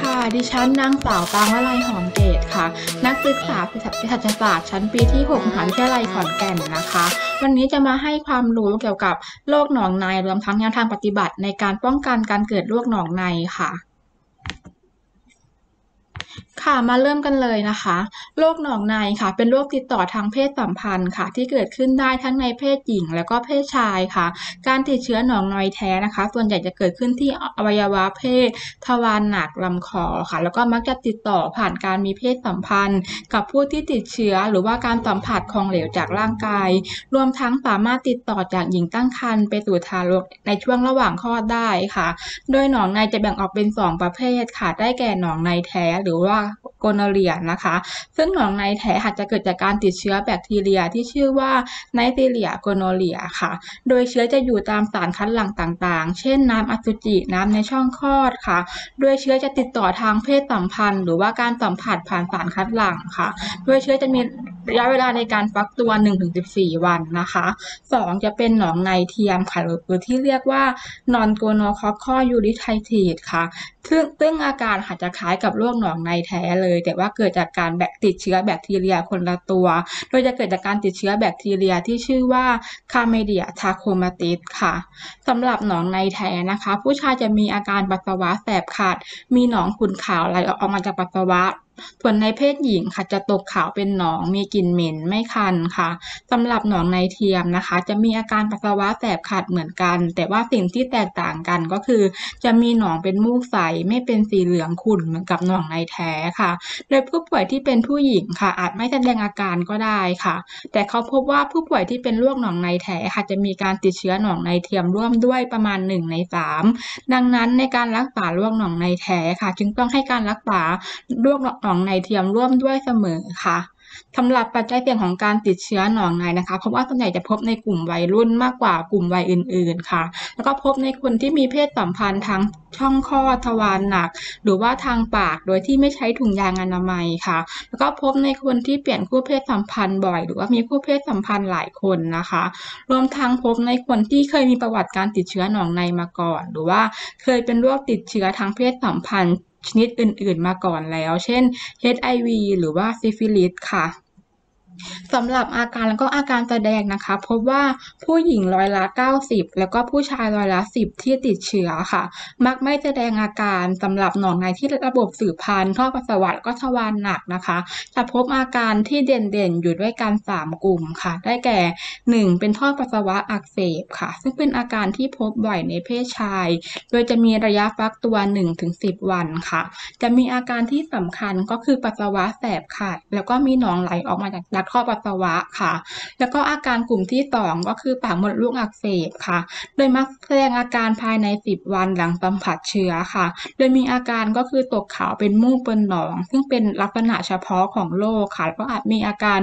ค่ะ ดิฉันนางสาวปางวลัยหอมเกตค่ะ นักศึกษาวิชาศาสตร์ชั้นปีที่6มหาวิทยาลัยขอนแก่นนะคะ วันนี้จะมาให้ความรู้เกี่ยวกับโรคหนองในรวมทั้งแนวทางปฏิบัติในการป้องกันการเกิดโรคหนองในค่ะ ค่ะมาเริ่มกันเลยนะคะโรคหนองในค่ะ เป็นโรคติดต่อทางเพศสัมพันธ์ค่ะ ที่เกิดขึ้นได้ทั้งในเพศหญิง และก็เพศชายค่ะ การติดเชื้อหนองในแท้นะคะ ส่วนใหญ่จะเกิดขึ้นที่อวัยวะเพศ ทวารหนักลำคอค่ะ แล้วก็มักจะติดต่อผ่านการมีเพศสัมพันธ์ กับผู้ที่ติดเชื้อหรือว่าการสัมผัสของเหลวจากร่างกาย รวมทั้งสามารถติดต่อจากหญิงตั้งครรภ์ไปสู่ทารกในช่วงระหว่างคลอดได้ค่ะ โดยหนองในจะแบ่งออกเป็น 2 ประเภทค่ะ ได้แก่หนองในแท้หรือว่า กนอเรียนะคะ ซึ่งหนองในแท้อาจจะเกิดจากการติดเชื้อแบคทีเรียที่ชื่อว่าไนตีเลียโกนอเรียค่ะ โดยเชื้อจะอยู่ตามสารคัดหลั่งต่างๆ เช่นน้ำอสุจิ น้ำในช่องคลอดค่ะ โดยเชื้อจะติดต่อทางเพศสัมพันธ์ หรือว่าการสัมผัสผ่านสารคัดหลั่งค่ะ โดยเชื้อจะมี ระยะเวลาในการฟักตัว 1-14 วันนะคะ 2 จะเป็นหนองในเทียมค่ะหรือที่เรียกว่านอนโกโนคอคคอยูริไททีดค่ะซึ่งซึ่งอาการอาจจะคล้ายกับโรคหนองในแท้เลย แต่ว่าเกิดจากการแบคติดเชื้อแบคทีเรียคนละตัว โดยจะเกิดจากการติดเชื้อแบคทีเรียที่ชื่อว่าคาเมเดียทาโคมาติสค่ะสำหรับหนองในแท้นะคะ ผู้ชายจะมีอาการปัสสาวะแสบขัดมีหนองขุ่นขาวไหลออกมาจากปัสสาวะ ส่วนในเพศหญิงค่ะจะตกขาวเป็นหนอง มีกลิ่นเหม็นไม่คันค่ะสำหรับหนองในเทียมนะคะ จะมีอาการปัสสาวะแสบขัดเหมือนกัน แต่ว่าสิ่งที่แตกต่างกันก็คือ จะมีหนองเป็นมูกใสไม่เป็นสีเหลืองขุ่นเหมือนกับหนองในแท้ค่ะ โดยผู้ป่วยที่เป็นผู้หญิงค่ะ อาจไม่แสดงอาการก็ได้ค่ะ แต่เขาพบว่าผู้ป่วยที่เป็นโรคหนองในแท้ค่ะ จะมีการติดเชื้อหนองในเทียมร่วมด้วยประมาณ 1 ใน 3 ดังนั้นในการรักษาโรคหนองในแท้ค่ะ จึงต้องให้การรักษาโรคองในเทียมร่วมด้วยเสมอค่ะสำหรับปัจจัยเสี่ยงของการติดเชื้อหนองในนะคะ เพราะว่าส่วนใหญ่จะพบในกลุ่มวัยรุ่นมากกว่ากลุ่มวัยอื่น ๆ ค่ะ แล้วก็พบในคนที่มีเพศสัมพันธ์ทางช่องคลอดทวารหนัก หรือว่าทางปากโดยที่ไม่ใช้ถุงยางอนามัยค่ะ แล้วก็พบในคนที่เปลี่ยนคู่เพศสัมพันธ์บ่อย หรือว่ามีคู่เพศสัมพันธ์หลายคนนะคะ รวมทั้งพบในคนที่เคยมีประวัติการติดเชื้อหนองในมาก่อน หรือว่าเคยเป็นโรคติดเชื้อทางเพศสัมพันธ์ ชนิดอื่นๆมาก่อนแล้ว เช่น HIV หรือว่าซิฟิลิสค่ะ สำหรับอาการแล้วก็อาการแสดงนะคะ พบว่าผู้หญิงร้อยละ 90 แล้วก็ผู้ชายร้อยละ 10 ที่ติดเชื้อค่ะ มักไม่แสดงอาการสำหรับหนองในที่ระบบสืบพันธุ์ท่อปัสสาวะก็ทวารหนักนะคะจะพบอาการที่เด่นๆ อยู่ด้วยกัน 3 กลุ่มค่ะ ได้แก่ 1. เป็นท่อปัสสาวะอักเสบค่ะ ซึ่งเป็นอาการที่พบบ่อยในเพศชาย โดยจะมีระยะฟักตัว 1-10 วันค่ะ จะมีอาการที่สำคัญก็คือปัสสาวะแสบขัดแล้วก็มีหนองไหลออกมาจากท่อปัสสาวะค่ะ แล้วก็อาการกลุ่มที่สองก็คือปากมดลูกอักเสบค่ะ โดยมักแสดงอาการภายใน 10 วันหลังสัมผัสเชื้อค่ะ โดยมีอาการก็คือตกขาวเป็นมูกเป็นหนอง ซึ่งเป็นลักษณะเฉพาะของโรคค่ะก็อาจมีอาการ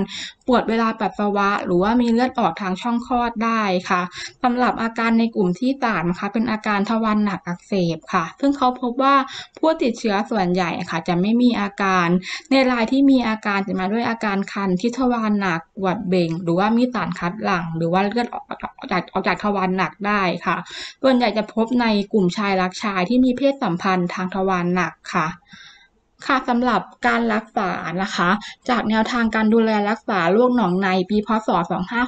ปวดเวลาปัสสาวะ หรือว่ามีเลือดออกทางช่องคลอดได้ค่ะสำหรับอาการในกลุ่มที่สามค่ะเป็นอาการทวารหนักอักเสบค่ะ ซึ่งเขาพบว่าผู้ติดเชื้อส่วนใหญ่ค่ะ จะไม่มีอาการ ในรายที่มีอาการจะมาด้วยอาการคันที่ทววารหนักปวดเบ่ง หรือว่ามีสารคัดหลั่งหรือว่าเลือดออกจากออกจากทวารหนักได้ค่ะ ส่วนใหญ่จะพบในกลุ่มชายรักชายที่มีเพศสัมพันธ์ทางทวารหนักค่ะค่ะสำหรับการรักษานะคะ จากแนวทางการดูแลรักษาโรคหนองในปีพศ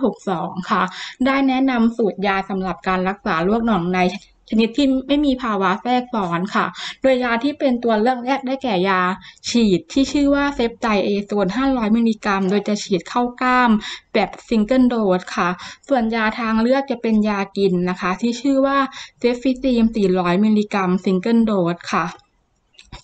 2562 ค่ะ ได้แนะนำสูตรยาสำหรับการรักษาโรคหนองใน ชนิดที่ไม่มีภาวะแทรกซ้อนค่ะ โดยยาที่เป็นตัวเลือกแรกได้แก่ยา ฉีดที่ชื่อว่า ceftriaxone 500 มิลลิกรัม โดยจะฉีดเข้ากล้ามแบบ single dose ค่ะ ส่วนยาทางเลือกจะเป็นยากินนะคะ ที่ชื่อว่า cefixime 400 มิลลิกรัม single dose ค่ะ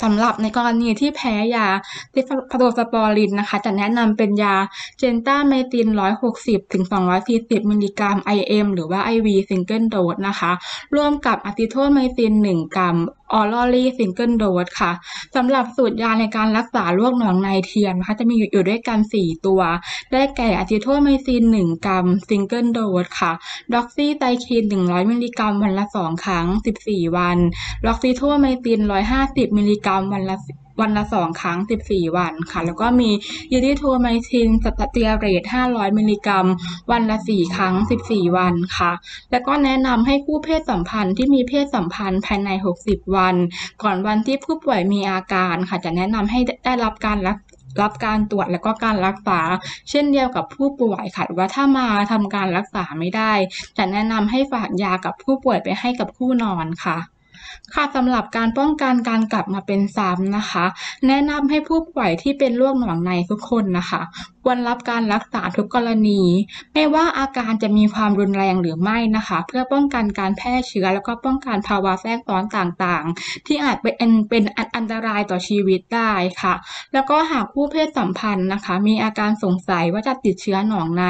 สำหรับในกรณีที่แพ้ยา cephalosporin นะคะ จะแนะนำเป็นยา gentamicin 160ถึง240 มิลลิกรัม IM หรือว่า IV single dose นะคะ ร่วมกับอะซิโทไมซิน 1 กรัม orally single dose ค่ะสำหรับสูตรยาในการรักษาโรคหนองในเทียมนะคะจะมีอยู่ด้วยกัน 4 ตัว ได้แก่อะซิโทไมซิน 1 กรัม single dose ค่ะ doxycycline 100 มิลลิกรัมวันละ 2 ครั้ง 14 วัน roxithromycin 150 มิลลิกรัมวันละ วันละสองครั้ง 14 วันค่ะ แล้วก็มี erythromycin stearate 500 มิลลิกรัม วันละ 4 ครั้ง 14 วันค่ะ แล้วก็แนะนำให้คู่เพศสัมพันธ์ที่มีเพศสัมพันธ์ภายใน 60 วัน ก่อนวันที่ผู้ป่วยมีอาการค่ะ จะแนะนำให้ได้รับการรักรับการตรวจแล้วก็การรักษา เช่นเดียวกับผู้ป่วยค่ะว่าถ้ามาทำการรักษาไม่ได้ จะแนะนำให้ฝากยากับผู้ป่วยไปให้กับผู้นอนค่ะ ค่ะสำหรับการป้องกันการกลับมาเป็นซ้ำนะคะ แนะนำให้ผู้ป่วยที่เป็นโรคหนองในทุกคนนะคะ ควรรับการรักษาทุกกรณี ไม่ว่าอาการจะมีความรุนแรงหรือไม่นะคะ เพื่อป้องกันการแพร่เชื้อ แล้วก็ป้องกันภาวะแทรกซ้อนต่างๆ ที่อาจเป็นเป็นอันตรายต่อชีวิตได้ค่ะ แล้วก็หากผู้เพศสัมพันธ์นะคะ มีอาการสงสัยว่าจะติดเชื้อหนองใน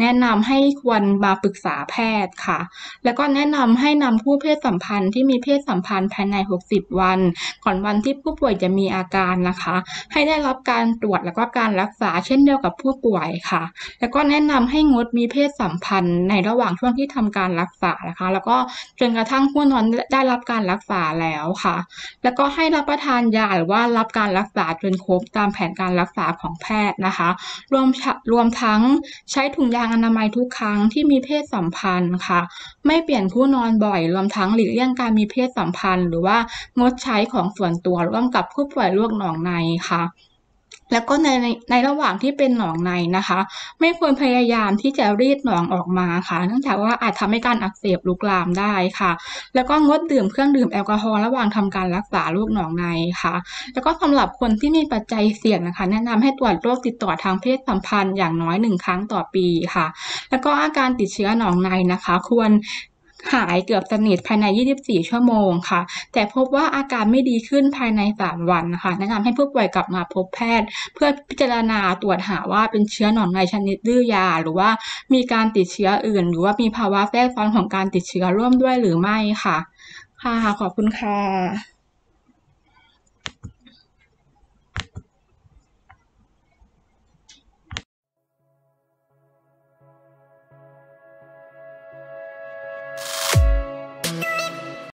แนะนำให้ควรมาปรึกษาแพทย์ค่ะ แล้วก็แนะนำให้นำผู้เพศสัมพันธ์ที่มีเพศสัมพันธ์ภายใน 60 วัน ก่อนวันที่ผู้ป่วยจะมีอาการนะคะ ให้ได้รับการตรวจแล้วก็การรักษาเช่นเดียวกับผู้ป่วยค่ะ แล้วก็แนะนำให้งดมีเพศสัมพันธ์ในระหว่างช่วงที่ทำการรักษานะคะ แล้วก็จนกระทั่งผู้นอนได้รับการรักษาแล้วค่ะ แล้วก็ให้รับประทานยาหรือว่ารับการรักษาจนครบตามแผนการรักษาของแพทย์นะคะ รวมรวมทั้งใช้ถุงยางอนามัยทุกครั้งที่มีเพศสัมพันธ์ค่ะ ไม่เปลี่ยนผู้นอนบ่อย รวมทั้งหลีกเลี่ยงการมีเพศสัมพันธ์ หรือว่างดใช้ของส่วนตัวร่วมกับผู้ป่วยโรคหนองในค่ะแล้วก็ในในระหว่างที่เป็นหนองในนะคะ ไม่ควรพยายามที่จะรีดหนองออกมาค่ะ เนื่องจากว่าอาจทำให้การอักเสบลุกลามได้ค่ะ แล้วก็งดดื่มเครื่องดื่มแอลกอฮอล์ระหว่างทำการรักษาโรคหนองในค่ะ แล้วก็สำหรับคนที่มีปัจจัยเสี่ยงนะคะ แนะนำให้ตรวจโรคติดต่อทางเพศสัมพันธ์อย่างน้อยหนึ่งครั้งต่อปีค่ะ แล้วก็อาการติดเชื้อหนองในนะคะ ควร หายเกือบสนิทภายใน 24 ชั่วโมงค่ะ แต่พบว่าอาการไม่ดีขึ้นภายใน 3 วันนะคะ แนะนำให้ผู้ป่วยกลับมาพบแพทย์ เพื่อพิจารณาตรวจหาว่าเป็นเชื้อหนอนในชนิดดื้อยา หรือว่ามีการติดเชื้ออื่น หรือว่ามีภาวะแทรกซ้อนของการติดเชื้อร่วมด้วยหรือไม่ค่ะ ค่ะ ขอบคุณค่ะ